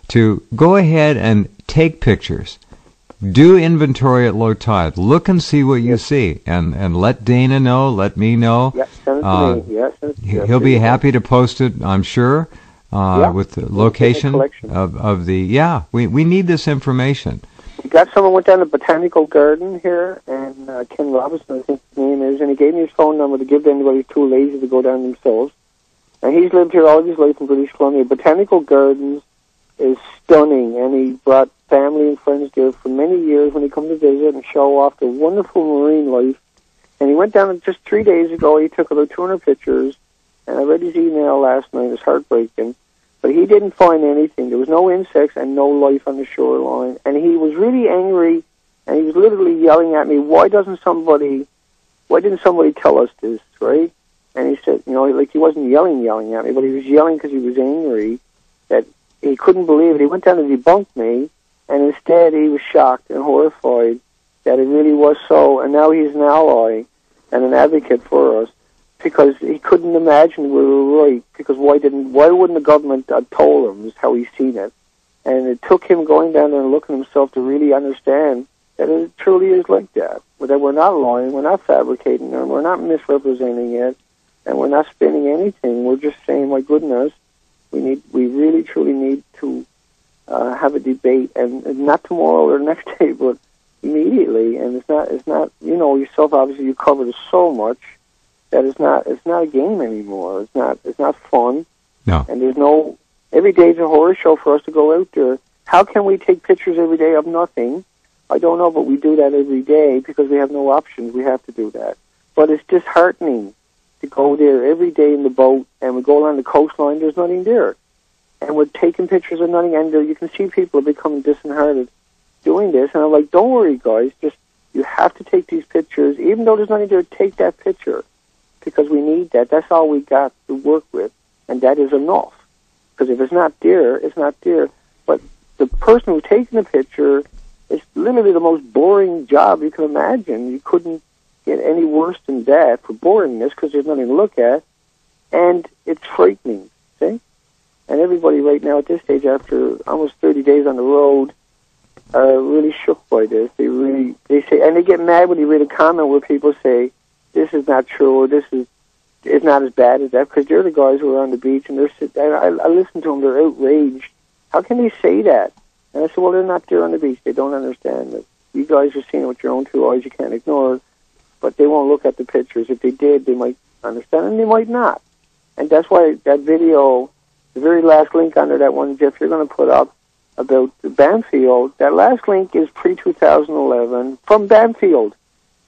S1: to go ahead and take pictures. Do inventory at low tide. Look and see what you see, and and let Dana know. Let me know.
S2: It
S1: Uh,
S2: me. Yeah, send it to
S1: He-
S2: me.
S1: He'll be happy to post it, I'm sure, uh,
S2: Yeah.
S1: with the
S2: We'll take a
S1: location of, of the. Yeah, we we need this information.
S2: We got someone went down to Botanical Garden here, and uh, Ken Robinson, I think his name is, and he gave me his phone number to give to anybody who's too lazy to go down themselves. And he's lived here all his life in British Columbia. Botanical Gardens is stunning, and he brought family and friends there for many years when he come to visit and show off the wonderful marine life. And he went down just three days ago. He took about 200 pictures, and I read his email last night. It's heartbreaking. But he didn't find anything. There was no insects and no life on the shoreline. And he was really angry, and he was literally yelling at me, why doesn't somebody, why didn't somebody tell us this, right? And he said, you know, like he wasn't yelling, yelling at me, but he was yelling because he was angry that he couldn't believe it. He went down to debunk me, and instead he was shocked and horrified that it really was so. And now he's an ally and an advocate for us because he couldn't imagine we were right. Because why didn't why wouldn't the government have told him how he's seen it, and it took him going down there and looking himself to really understand that it truly is like that. That we're not lying, we're not fabricating it, we're not misrepresenting it, and we're not spinning anything. We're just saying, my goodness, we need, we really truly need to uh, have a debate, and, and not tomorrow or next [laughs] day, but immediately. And it's not, it's not, you know, yourself. Obviously, you covered so much that it's not, it's not a game anymore. It's not, it's not fun.
S1: No.
S2: And there's no. Every day's a horror show for us to go out there. How can we take pictures every day of nothing? I don't know, but we do that every day because we have no options. We have to do that. But it's disheartening to go there every day in the boat and we go along the coastline. There's nothing there, and we're taking pictures of nothing. And you can see people are becoming disheartened doing this. And I'm like, don't worry, guys. Just you have to take these pictures, even though there's nothing there. Take that picture because we need that. That's all we got to work with, and that is enough. Because if it's not there, it's not there. But the person who's taking the picture is literally the most boring job you can imagine. You couldn't get any worse than that for boringness because there's nothing to look at, and it's frightening. See, and everybody right now at this stage, after almost 30 days on the road, are really shook by this. They really they say, and they get mad when you read a comment where people say, "This is not true," or "This is it's not as bad as that," because they're the guys who are on the beach and they're sit- and I, I listen to them. They're outraged. How can they say that? And I said, "Well, they're not there on the beach. They don't understand that. You guys are seeing it with your own two eyes. You can't ignore it." But they won't look at the pictures. If they did, they might understand, and they might not. And that's why that video, the very last link under that one, Jeff, you're going to put up about the Bamfield. That last link is pre 2011 from Bamfield,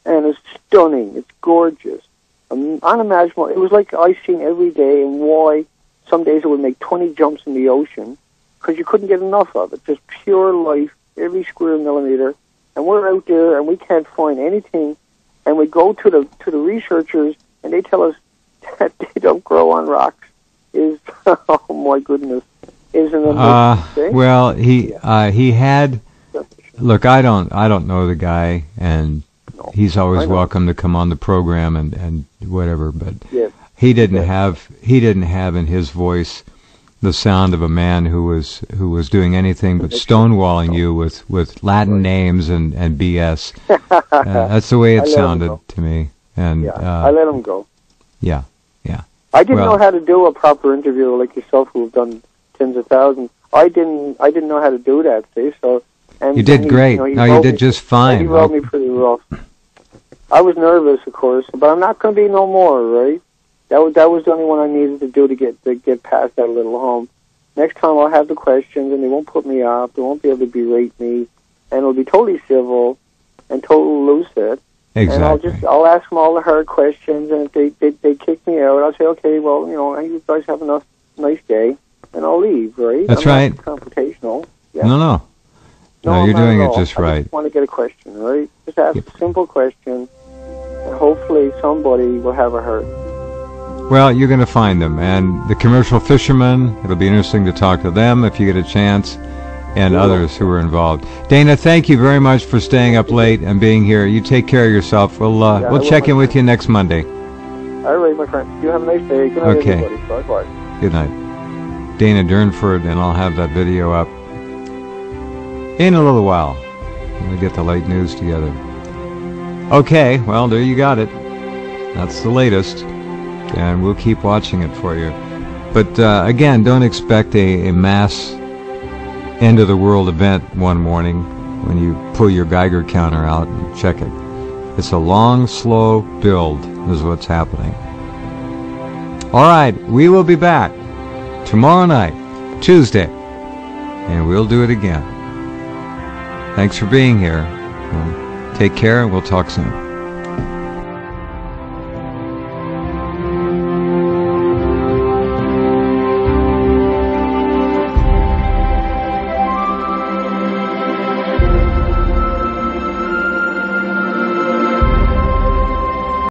S2: and it's stunning. It's gorgeous, um, unimaginable. It was like I seen every day, and why some days it would make 20 jumps in the ocean because you couldn't get enough of it. Just pure life, every square millimeter. And we're out there, and we can't find anything. And we go to the to the researchers, and they tell us that [laughs] they don't grow on rocks. Is [laughs] oh my goodness, isn't it?
S1: Uh, well, he uh, he had. Look, I don't I don't know the guy, and he's always welcome to come on the program and and whatever. But
S2: Yes.
S1: he didn't
S2: Yes.
S1: have he didn't have in his voice the sound of a man who was who was doing anything but stonewalling you with with Latin names and and BS. [laughs] Uh, that's the way it sounded to me. And
S2: Yeah,
S1: uh,
S2: I let him go.
S1: yeah, yeah.
S2: I didn't
S1: well-
S2: know how to do a proper interview like yourself, who have done tens of thousands. I didn't. I didn't know how to do that. See, so and
S1: You did
S2: he-
S1: great.
S2: know,
S1: No, you did
S2: me-
S1: just fine.
S2: He wrote me pretty rough. I was nervous, of course, but I'm not going to be no more. Right? That was that was the only one I needed to do to get to get past that little home. Next time I'll have the questions, and they won't put me off. They won't be able to berate me, and it'll be totally civil and totally lucid. Exactly. And I'll just I'll ask them all the hard questions, and if they, they they kick me out, I'll say, okay, well, you know, you guys have enough nice day, and I'll leave, right?
S1: That's
S2: I'm
S1: right.
S2: Confrontational. Yeah.
S1: No, no. No,
S2: I'm
S1: you're doing it just
S2: I
S1: right.
S2: just want to get a question, right? Just ask a simple question, and hopefully somebody will have a heart.
S1: Well, you're going to find them. And the commercial fishermen, it'll be interesting to talk to them if you get a chance, and others who are involved. Dana, thank you very much for staying up late and being here. You take care of yourself. We'll, uh,
S2: Yeah,
S1: we'll check in with you next Monday.
S2: All right, my friend. You have a nice day. Good night,
S1: Okay.
S2: everybody. Bye bye.
S1: Good night. Dana Durnford, and I'll have that video up in a little while when we get the late news together. Okay, well, there you got it. That's the latest, and we'll keep watching it for you. But uh, again, don't expect a, a mass end of the world event one morning when you pull your Geiger counter out and check it. It's a long, slow build, is what's happening. All right, we will be back tomorrow night, Tuesday, and we'll do it again. Thanks for being here. Take care, and we'll talk soon.